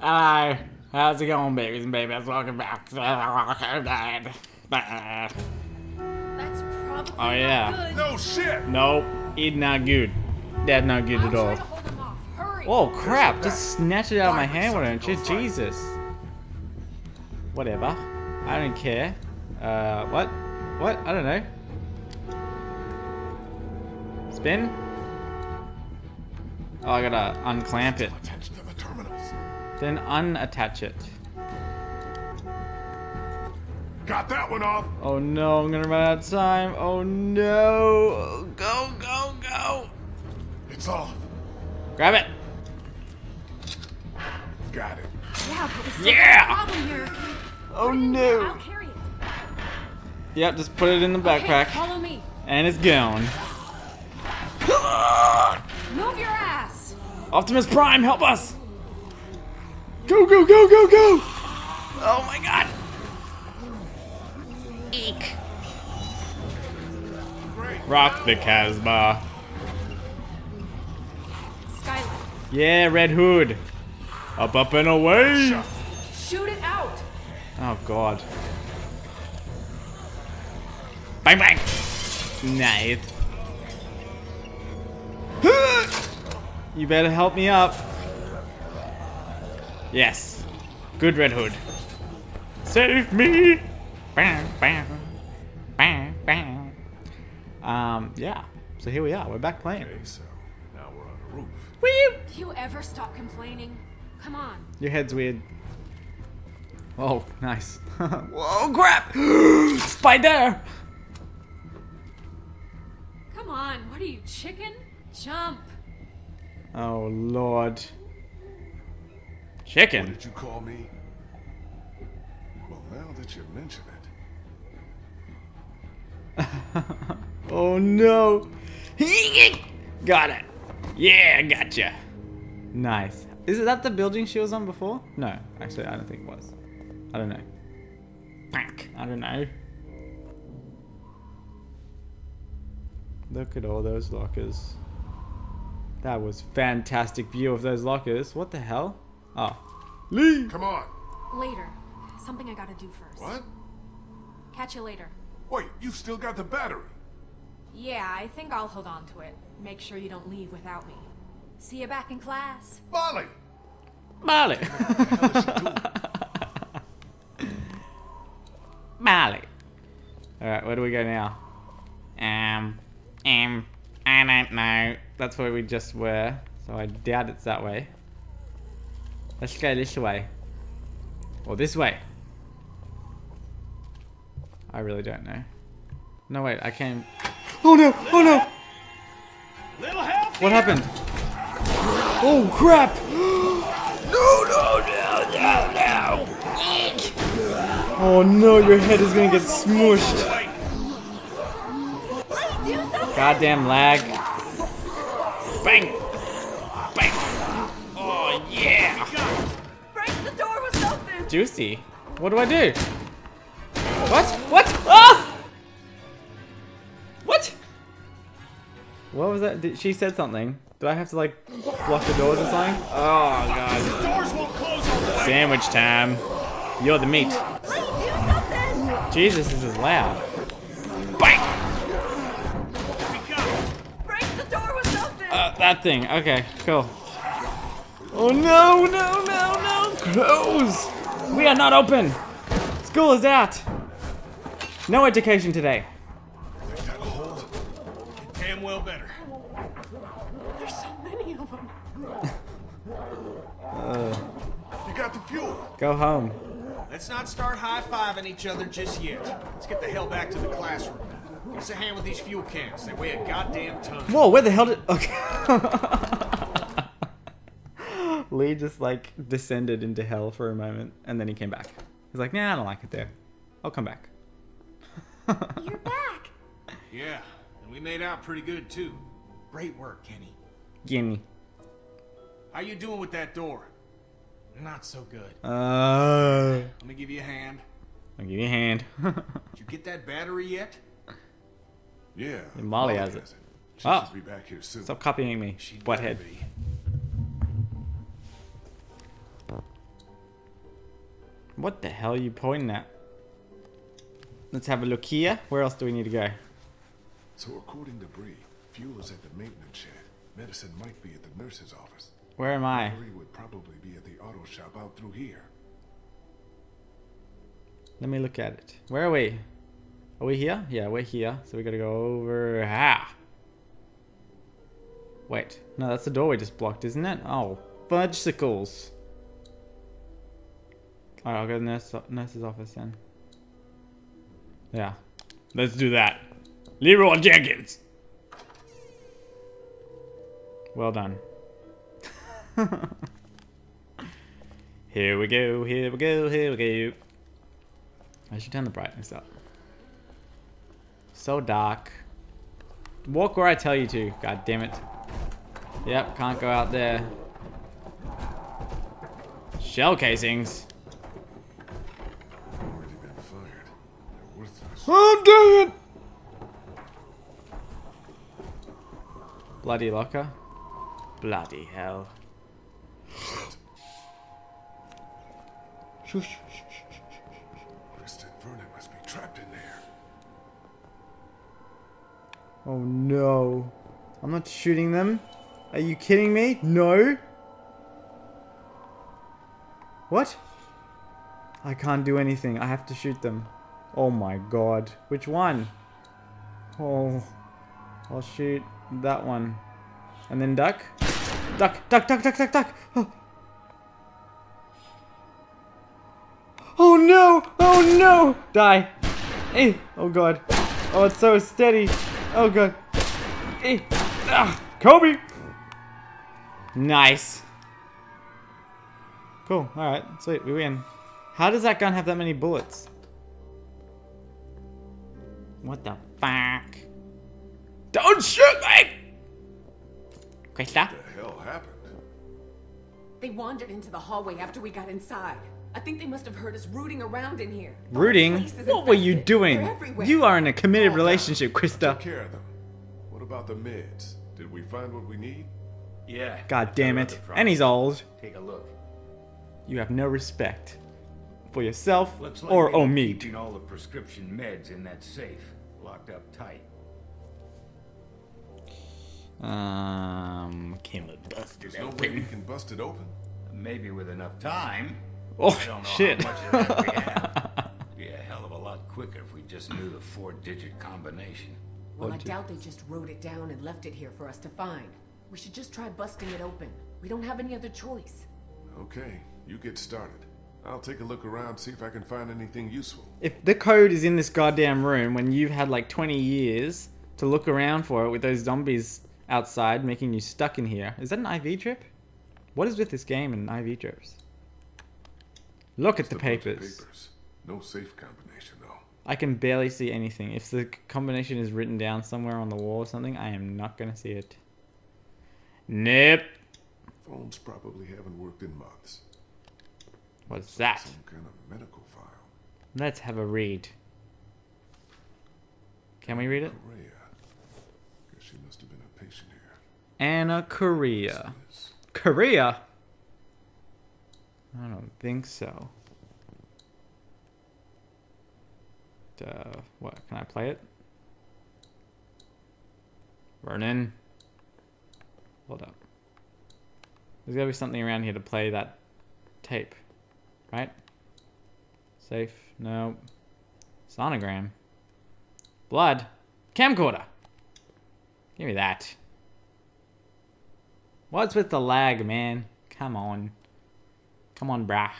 Hello. How's it going, babies and babies? Welcome back. Dad. That's probably Oh, yeah. No shit! Nope. Eat not good. Dad not good I'll at all. to hold him off. Hurry. Oh crap! Just snatch it out of my hand, why don't you? Jesus. Whatever. I don't care. Uh, what? What? I don't know. Spin? Oh, I gotta unclamp it. Then unattach it. Got that one off. Oh no, I'm gonna run out of time. Oh no. Go, go, go. It's off. Grab it. Got it. Yeah, but we still Yeah! got a problem here. Oh no. it. Yep, just put it in the Okay, backpack. follow me. And it's gone. Move your ass. Optimus Prime, help us! Go, go, go, go, go! Oh my god! Eek. Rock the Casbah. Skylar, Yeah, Red Hood. Up, up, and away! Shoot it out. Oh god. Bang, bang! Nice. You better help me up. Yes. Good Red Hood. Save me! Bam, bam, bam, bam. Um, yeah. So here we are. We're back playing. Okay, so now we're on the roof. Whee! Do you ever stop complaining? Come on. Your head's weird. Oh, nice. Whoa, crap! Spider! Come on. What are you, chicken? Jump. Oh, Lord. What Chicken? did you call me? Well, now that you mention it, oh, no. Got it. Yeah, gotcha. Nice. Is it that the building she was on before? No, actually, I don't think it was. I don't know. Fuck. I don't know. Look at all those lockers. That was fantastic view of those lockers. What the hell? Oh. Leave! come on. Later. Something I gotta do first. What? Catch you later. Wait, you've still got the battery. Yeah, I think I'll hold on to it. Make sure you don't leave without me. See you back in class. Molly! Molly. Molly. Alright, where do we go now? Um, um, I don't know. That's where we just were, so I doubt it's that way. Let's go this way. Or this way. I really don't know. No, wait, I came. Oh no! Oh no! Little help What happened? Oh crap! no, no, no, no, no! Oh no, your head is gonna get smushed. Goddamn lag. Bang! Yeah! Break the door with something! Juicy. What do I do? What? What? Ah! What? What was that? Did, she said something. Do I have to like block the doors or something? Oh god. Doors won't close all the way. Sandwich time. You're the meat. do something! Jesus, this is loud. Bang! Break the door with something! Uh, that thing. Okay, cool. Oh no, no, no, no! Close! We are not open! School is out! No education today. Think that'll hold? Damn well better. There's so many of them. Uh, you got the fuel. Go home. Let's not start high-fiving each other just yet. Let's get the hell back to the classroom. Give us a hand with these fuel cans. They weigh a goddamn ton. Whoa, where the hell did. Okay. Lee just like descended into hell for a moment and then he came back. He's like, nah, I don't like it there. I'll come back. You're back! Yeah, and we made out pretty good too. Great work, Kenny. Gimme. How you doing with that door? Not so good. Uh, Let me give you a hand. I'll give you a hand. Did you get that battery yet? Yeah. Molly has it. She Oh. should be back here soon. Stop copying me, She'd butthead. be. What the hell are you pointing at? Let's have a look here. Where else do we need to go? So according to Brie, fuel is at the maintenance shed. Medicine might be at the nurse's office. Where am I? Brie would probably be at the auto shop out through here. Let me look at it. Where are we? Are we here? Yeah, we're here. So we gotta go over ah. Wait, no, that's the door we just blocked, isn't it? Oh, fudgesicles. Alright, I'll go to nurse, nurse's office then. Yeah. Let's do that. Leeroy Jenkins! Well done. here we go, here we go, here we go. I should turn the brightness up. So dark. Walk where I tell you to, god damn it. Yep, can't go out there. Shell casings. Oh, dang it! Bloody locker. Bloody hell. Shush. Kristen Vernon must be trapped in there. Oh no. I'm not shooting them. Are you kidding me? No. What? I can't do anything. I have to shoot them. Oh my god. Which one? Oh. I'll shoot that one. And then duck. Duck, duck, duck, duck, duck, duck. Oh. Oh no! Oh no! Die! Eh! Oh god. Oh, it's so steady. Oh god. Eh! Ah! Kobe! Nice. Cool. Alright. Sweet. We win. How does that gun have that many bullets? What the fuck? Don't shoot me! Christa? What the hell happened? They wandered into the hallway after we got inside. I think they must have heard us rooting around in here. Rooting? What were you doing? You are in a committed oh, Calm down. relationship, Took Christa. care of them. What about the meds? Did we find what we need? Yeah. God damn it. And he's old. Take a look. You have no respect for yourself Looks like or they were Omid. keeping all the prescription meds in that safe, locked up tight. Um, can we bust There's it no way we open? can bust it open. Maybe with enough time. Oh, I don't know shit. how much of that we have. Be a hell of a lot quicker if we just knew the four-digit combination. Well, I doubt they just wrote it down and left it here for us to find. We should just try busting it open. We don't have any other choice. Okay, you get started. I'll take a look around, see if I can find anything useful. If the code is in this goddamn room when you've had like 20 years to look around for it with those zombies outside making you stuck in here, is that an IV drip? What is with this game and IV drips? Look at the a bunch of papers. papers. No safe combination, though. I can barely see anything. If the combination is written down somewhere on the wall or something, I am not gonna see it. Nope. Phones probably haven't worked in months. What's that? Some kind of medical file. Let's have a read. Can we read it? Correa. Guess she must have been a patient here. Anna Korea. Korea? I don't think so. Uh, what? Can I play it? Vernon. Hold up. There's gotta be something around here to play that tape. Right? Safe. No. Sonogram. Blood. Camcorder. Give me that. What's with the lag, man? Come on. Come on, brah.